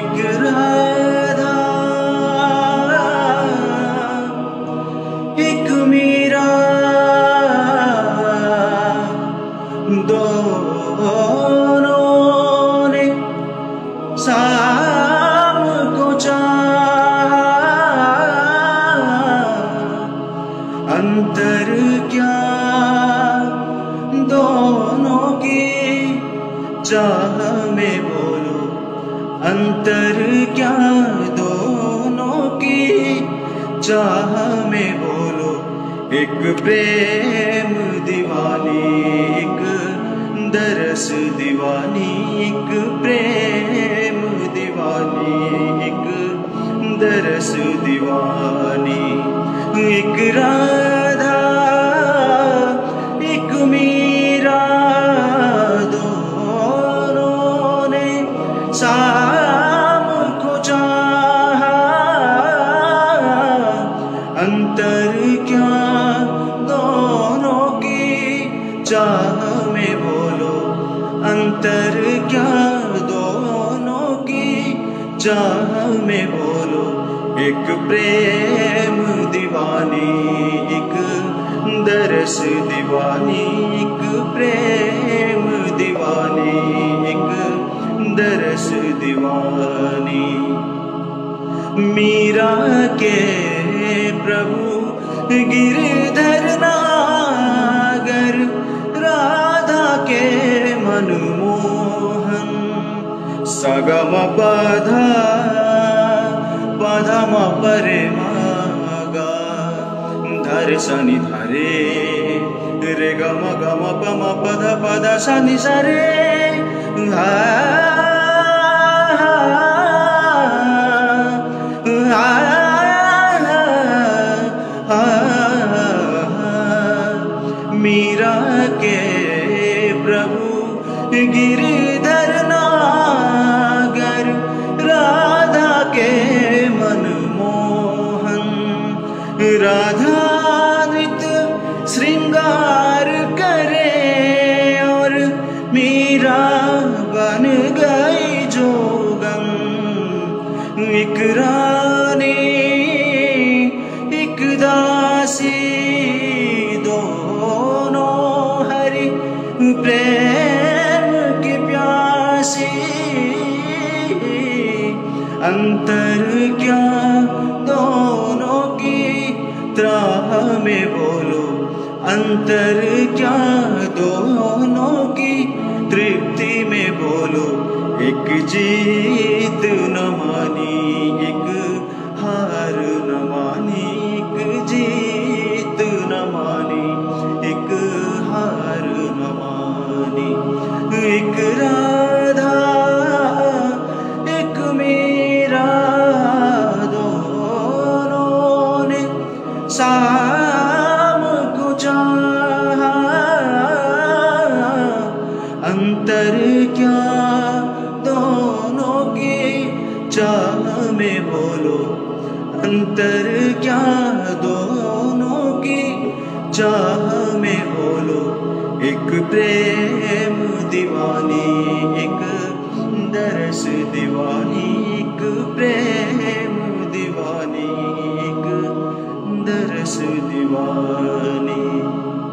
राधा एक मीरा। दोनों ने शाम को अंतर क्या दोनों की चाह? अंतर क्या दोनों की? चाह में बोलो, एक प्रेम दीवानी, एक दरस दीवानी, एक प्रेम दीवानी, एक दरस दीवानी, एक राधा अंतर क्या? दोनों की चाह में बोलो। अंतर क्या? दोनों की चाह में बोलो। एक प्रेम दीवानी, एक दरस दीवानी, एक प्रेम दीवानी, एक दरस दीवानी। मीरा के गिरधर नागर राधा के मनमोहन। सगम बाधा पधम परे मागा धर शनि धरे गम पम पद पद शनि सरे गिरिधर नागर, राधा के मनमोहन। राधा नृत्य श्रृंगार करे और मीरा बन गई जोगन एक प्यासी अंतर क्या दोनों की त्राह में बोलो? अंतर क्या दोनों की तृप्ति में बोलो? एक जीत न मानी, एक हार न मानी। शाम अंतर क्या? दोनों की चाह में बोलो। अंतर क्या? दोनों की चाह में बोलो। एक प्रेम दीवानी, एक दरस दीवानी। एक दीवानी।